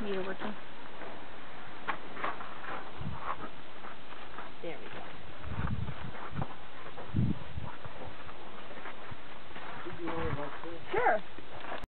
needle working. There we go. Thank you.